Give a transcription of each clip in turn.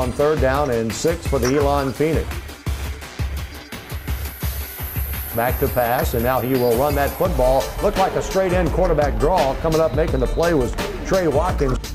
on third down and six for the Elon Phoenix. Back to pass, and now he will run that football. Looked like a straight end quarterback draw. Coming up making the play was Trey Watkins.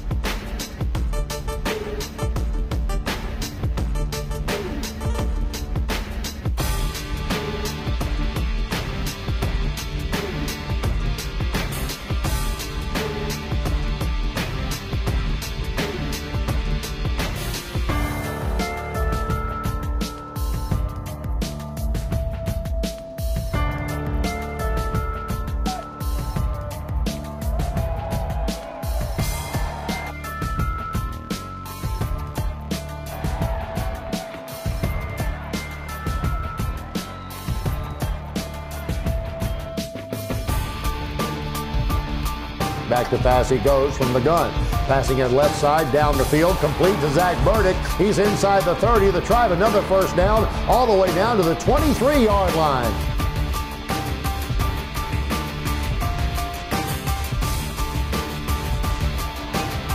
Back to pass he goes from the gun. Passing it left side down the field, complete to Zach Burdick. He's inside the 30 the tribe. Another first down, all the way down to the 23 yard line.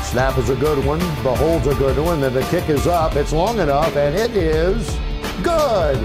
Snap is a good one. The hold's a good one. And the kick is up. It's long enough, and it is good.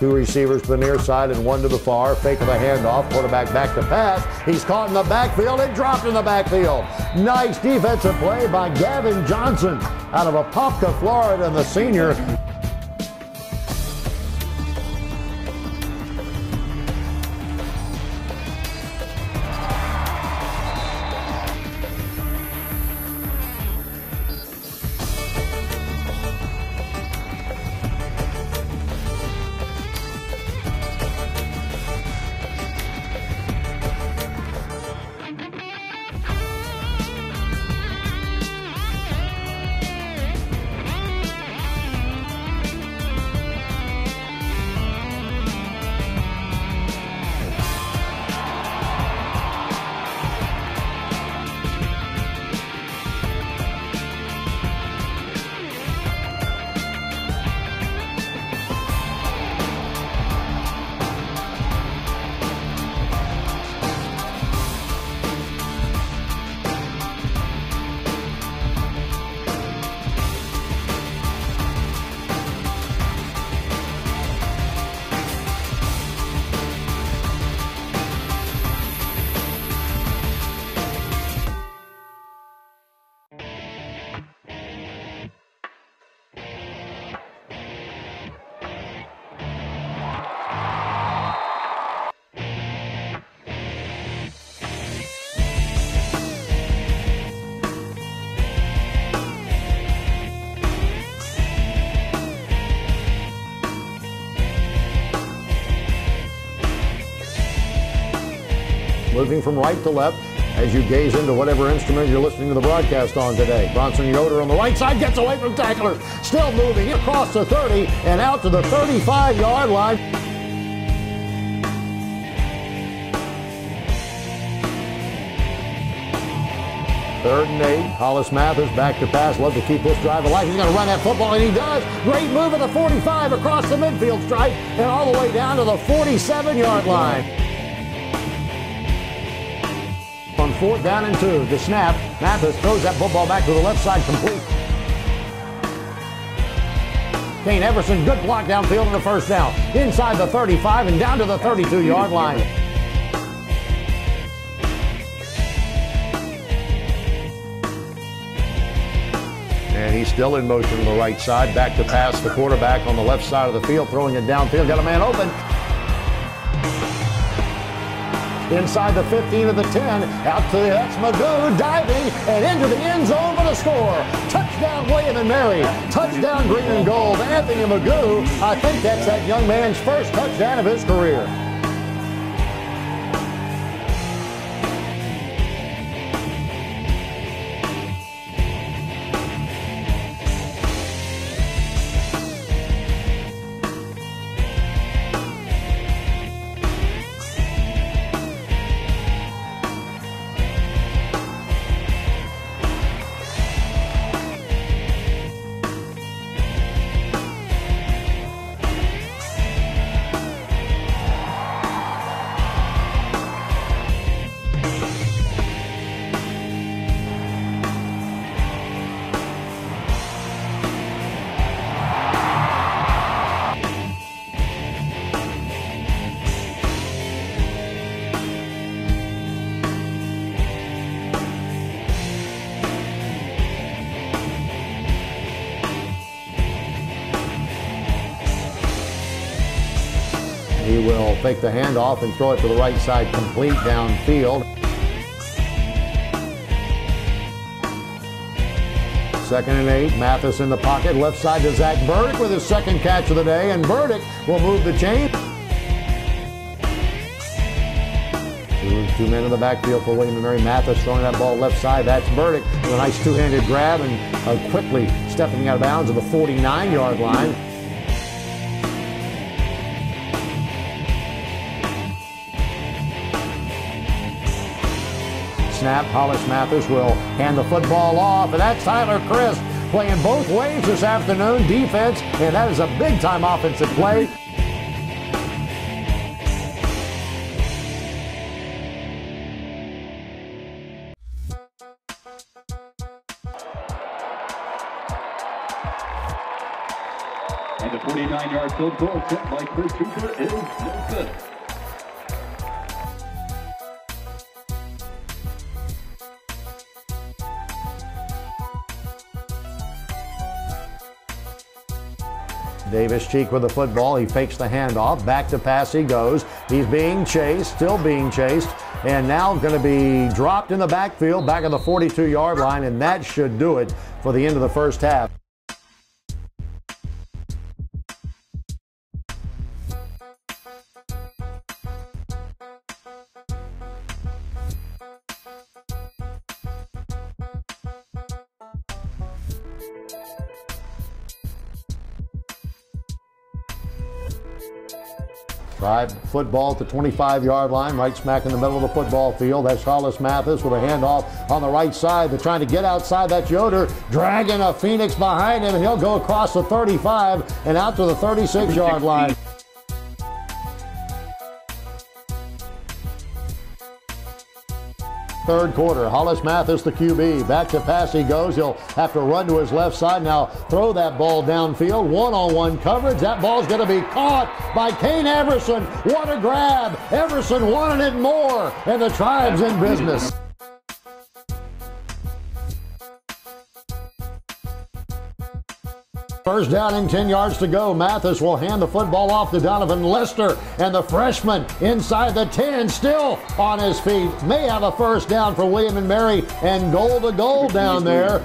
Two receivers to the near side and one to the far. Fake of a handoff. Quarterback back to pass. He's caught in the backfield and dropped in the backfield. Nice defensive play by Gavin Johnson out of Apopka, Florida, and the senior. From right to left as you gaze into whatever instrument you're listening to the broadcast on today. Bronson Yoder on the right side gets away from tacklers, still moving across the 30 and out to the 35 yard line. Third and eight. Hollis Mathis back to pass. Love to keep this drive alive. He's going to run that football, and he does. Great move at the 45 across the midfield stripe and all the way down to the 47 yard line. Fourth down and two, the snap. Mathis throws that football back to the left side complete. Kane Everson, good block downfield in the first down. Inside the 35 and down to the 32 yard line. And he's still in motion to the right side. Back to pass the quarterback on the left side of the field, throwing it downfield. Got a man open. Inside the 15 of the 10. Out to the that's Magoo diving and into the end zone for the score. Touchdown, William and Mary. Touchdown, green and gold. Anthony Magoo. I think that's that young man's first touchdown of his career. Will fake the handoff and throw it to the right side complete downfield. Second and eight. Mathis in the pocket. Left side to Zach Burdick with his second catch of the day. And Burdick will move the chain. Two, two men in the backfield for William and Mary Mathis throwing that ball left side. That's Burdick with a nice two-handed grab and uh, quickly stepping out of bounds at the 49-yard line. Snap. Hollis Mathis will hand the football off, and that's Tyler Crisp playing both ways this afternoon. Defense, and that is a big-time offensive play. And the 49-yard field goal set by Chris Cooper is no good. Davis Cheek with the football. He fakes the handoff. Back to pass he goes. He's being chased, still being chased, and now going to be dropped in the backfield, back of the 42 yard line, and that should do it for the end of the first half. Football at the 25 yard line, right smack in the middle of the football field. That's Hollis Mathis with a handoff on the right side. They're trying to get outside. That's Yoder dragging a Phoenix behind him. He'll go across the 35 and out to the 36 yard line. Third quarter. Hollis Mathis, the QB. Back to pass he goes. He'll have to run to his left side. Now throw that ball downfield. One-on-one coverage. That ball's going to be caught by Kane Everson. What a grab. Everson wanted it more. And the tribe's in business. First down and 10 yards to go. Mathis will hand the football off to Donovan Lester, and the freshman inside the 10, still on his feet. May have a first down for William and Mary, and goal to goal down there.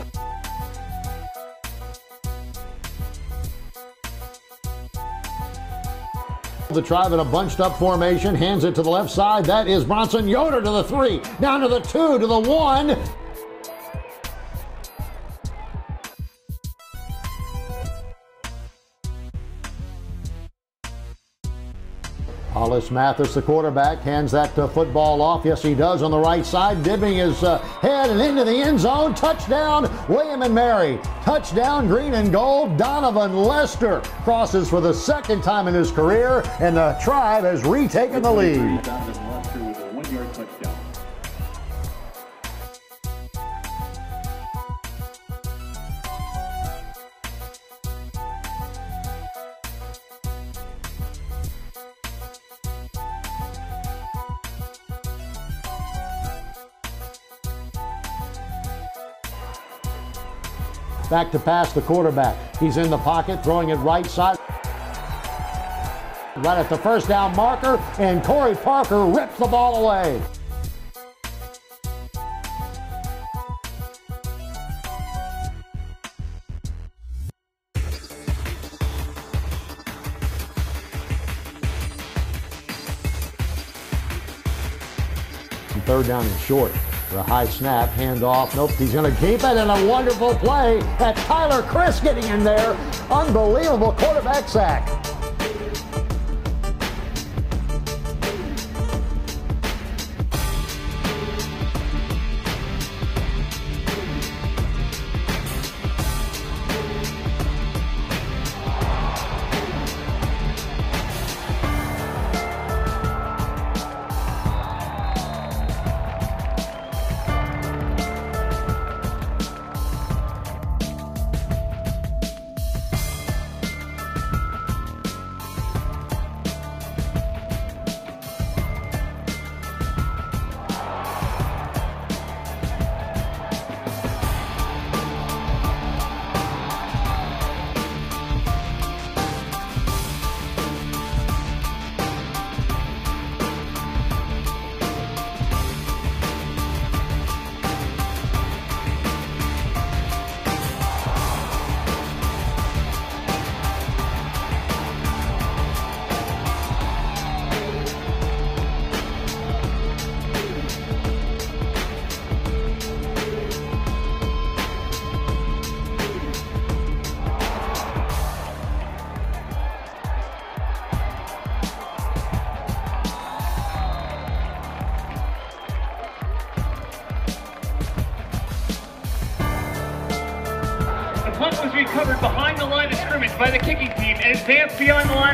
The tribe in a bunched up formation hands it to the left side. That is Bronson Yoder to the three, down to the two, to the one. Hollis Mathis, the quarterback, hands that uh, football off. Yes, he does on the right side, dipping his uh, head and into the end zone. Touchdown, William and Mary. Touchdown, green and gold. Donovan Lester crosses for the second time in his career, and the tribe has retaken the lead. Back to pass the quarterback. He's in the pocket, throwing it right side. Right at the first down marker, and Corey Parker rips the ball away. Third down and short. The high snap, handoff. Nope, he's going to keep it, and a wonderful play. That Tyler Chris getting in there. Unbelievable quarterback sack.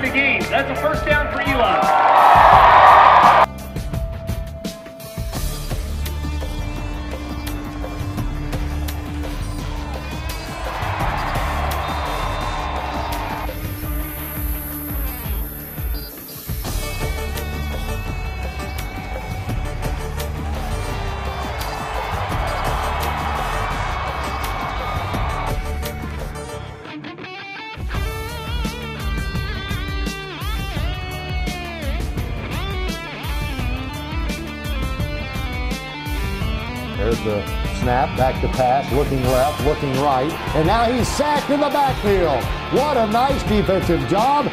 That's a first down for Eli. Snap, back to pass, looking left, looking right, and now he's sacked in the backfield. What a nice defensive job.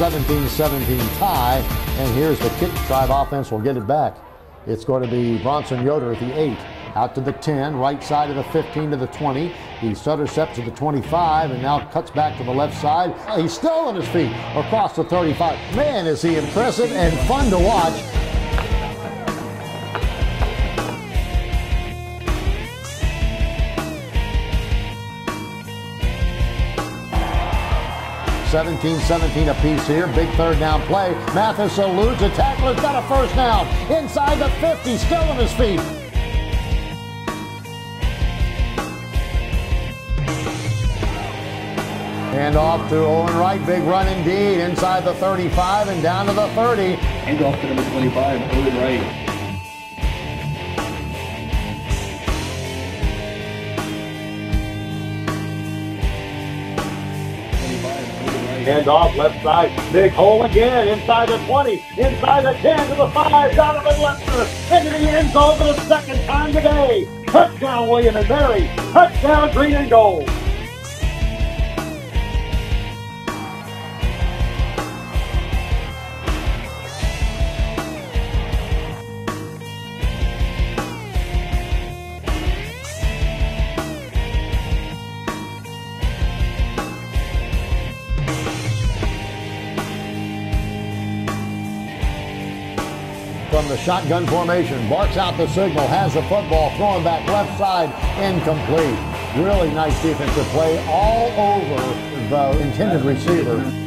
17-17 tie, and here's the kick. Tribe offense We'll get it back. It's going to be Bronson Yoder at the 8, out to the 10, right side of the 15 to the 20. He stutter steps to the 25 and now cuts back to the left side. He's still on his feet across the 35. Man, is he impressive and fun to watch. Seventeen, seventeen apiece here. Big third down play. Mathis eludes a tackler's got a first down. Inside the 50, still on his feet. And off to Owen Wright. Big run indeed. Inside the 35 and down to the 30. And off to number 25, Owen Wright. Hand off left side. Big hole again. Inside the 20. Inside the 10 to the 5. Donovan Lester into the end zone for the second time today. Touchdown William and Mary. Touchdown green and gold. The shotgun formation. Barks out the signal, has the football, throwing back left side, incomplete. Really nice defensive play all over the intended receiver.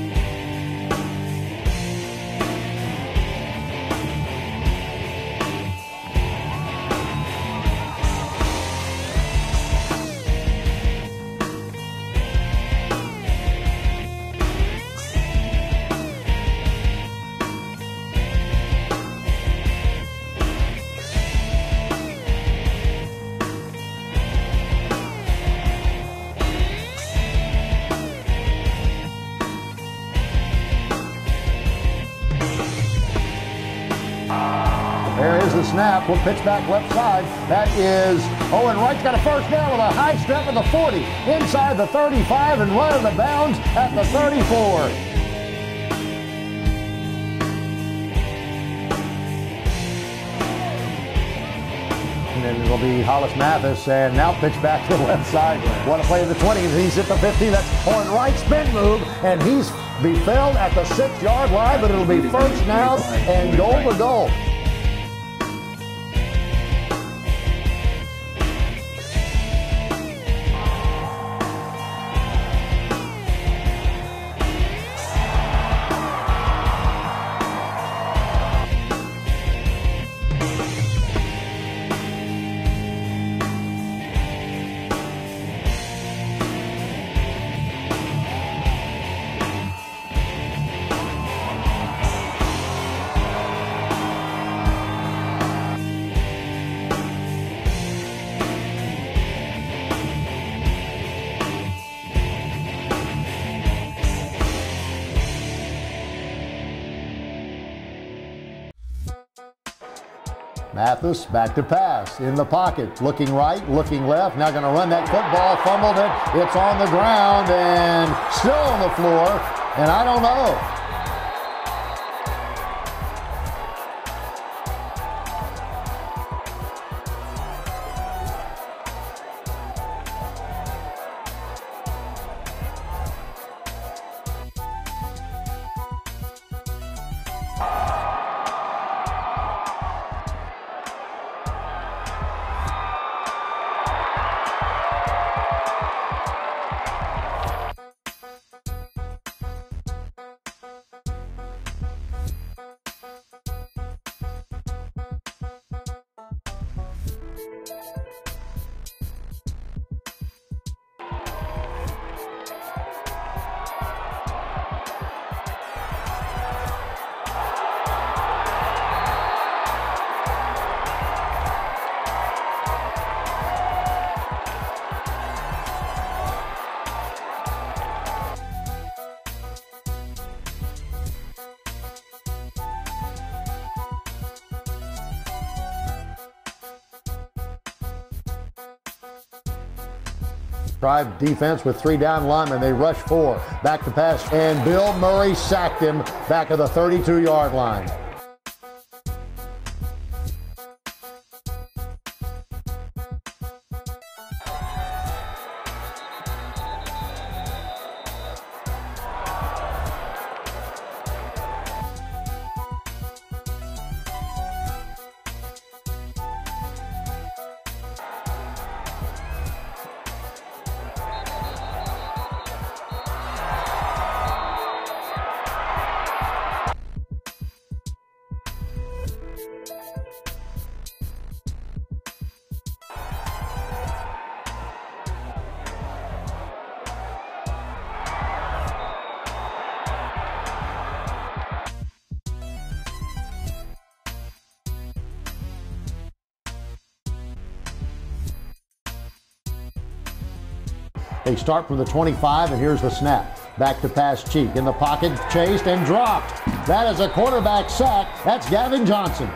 Snap. We'll pitch back left side. That is Owen Wright's got a first down with a high step at the 40, inside the 35, and running the bounds at the 34. And it'll be Hollis Mathis, and now pitch back to the left side. Want to play in the 20, he's at the 15. That's Owen Wright's spin move, and he's be felled at the six-yard line, but it'll be first down and goal to goal. Mathis back to pass in the pocket, looking right, looking left. Now going to run that football, fumbled it. It's on the ground and still on the floor. And I don't know. Tribe defense with three down linemen. They rush four. Back to pass. And Bill Murray sacked him back at the 32 yard line. They start from the 25, and here's the snap. Back to pass Cheek. In the pocket, chased and dropped. That is a quarterback sack. That's Gavin Johnson.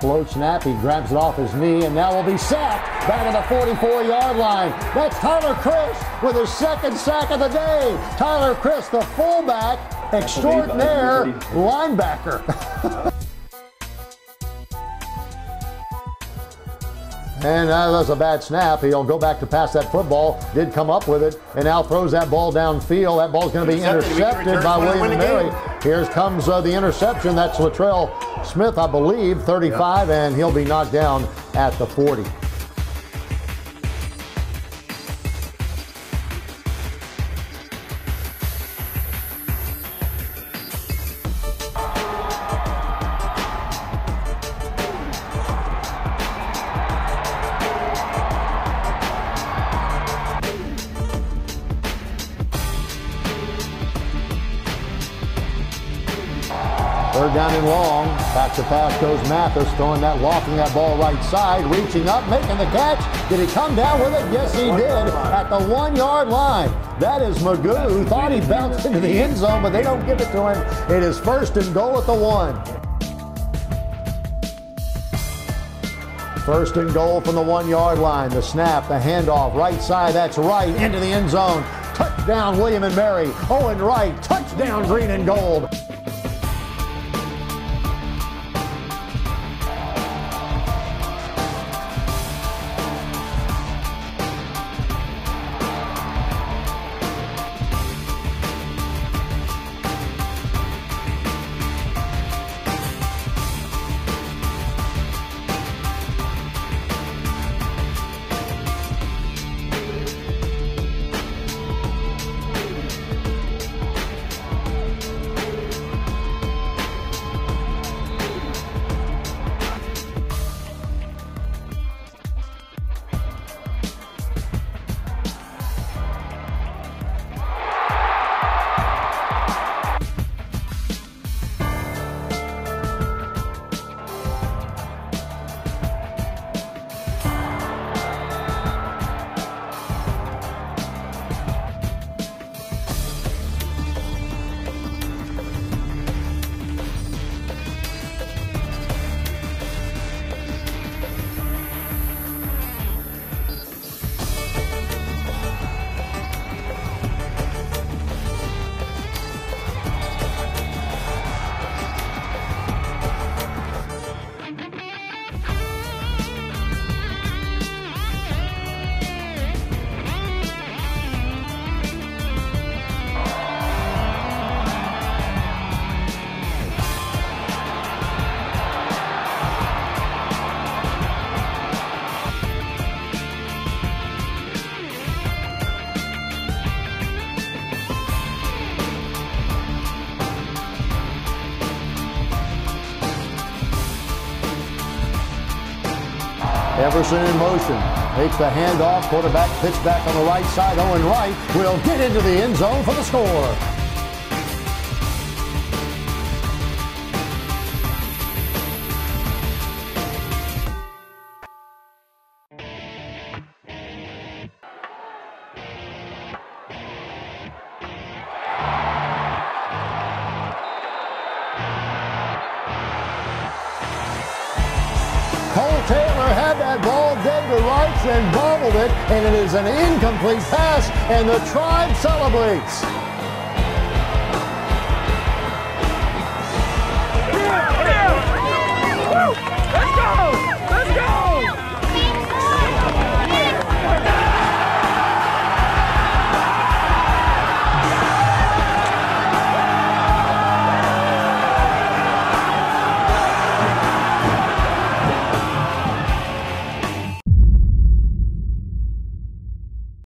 Float snap, he grabs it off his knee, and now will be sacked back at the 44 yard line. That's Tyler Chris with his second sack of the day. Tyler Chris, the fullback extraordinaire linebacker. And uh, that was a bad snap. He'll go back to pass that football. Did come up with it, and now throws that ball downfield. That ball's going to be intercepted by William Mary. Here comes uh, the interception. That's Latrell Smith, I believe, 35, and he'll be knocked down at the 40. To pass goes Mathis, throwing that, lofting that ball right side, reaching up, making the catch. Did he come down with it? Yes, he did. At the one yard line. That is Magoo. who Thought he bounced into the end zone, but they don't give it to him. It is first and goal at the one. First and goal from the one yard line. The snap, the handoff, right side, that's right, into the end zone. Touchdown, William and Mary. Owen Wright, touchdown, green and gold. Everson in motion. Takes the handoff. Quarterback pitch back on the right side. Owen Wright will get into the end zone for the score. Strikes and bobbled it, and it is an incomplete pass, and the tribe celebrates. Let's go!